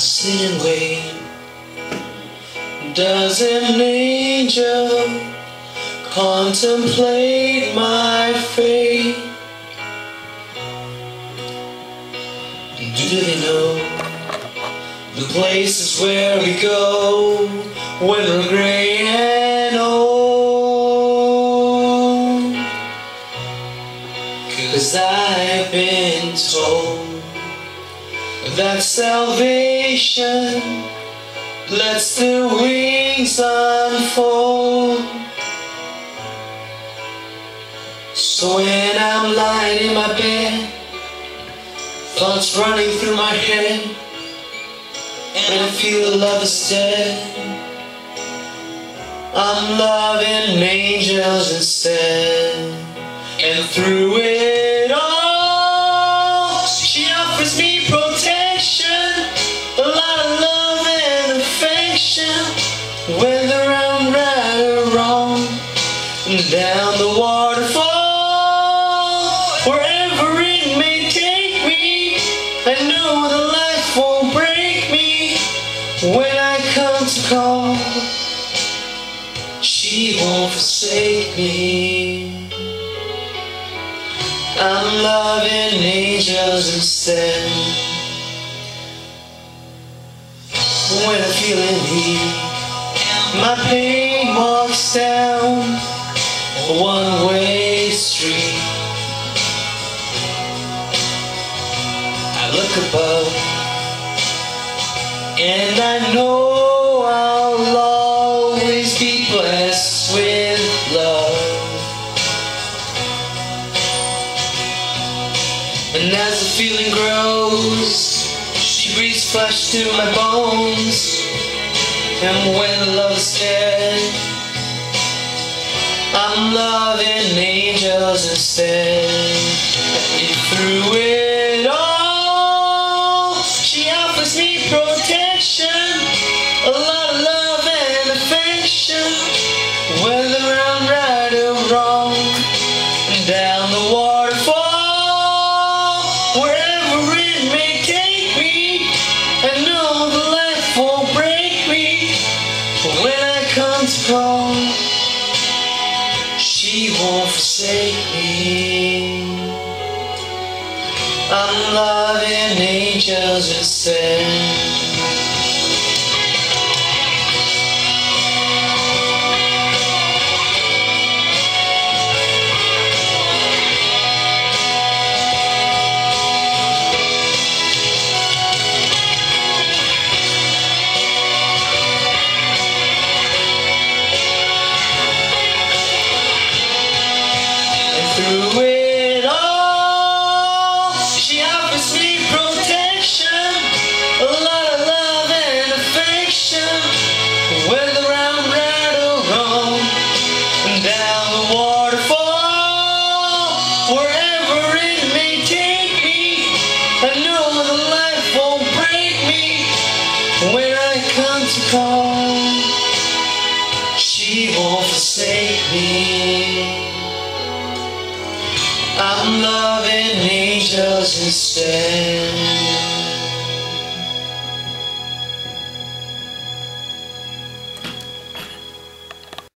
sit and wait. Does an angel contemplate my fate? Do they know the places where we go when we're gray and old? Cause I've been told that salvation lets the wings unfold. So when I'm lying in my bed, thoughts running through my head, and I feel love is dead, I'm loving angels instead, I know the life won't break me when I come to call. She won't forsake me. I'm loving angels instead. When I'm feeling weak, my pain walks down a one-way street. Look above, and I know I'll always be blessed with love. And as the feeling grows, she breathes flesh to my bones. And when love is dead, I'm loving angels instead. And through it she won't forsake me. I'm loving angels instead. I'm loving angels instead.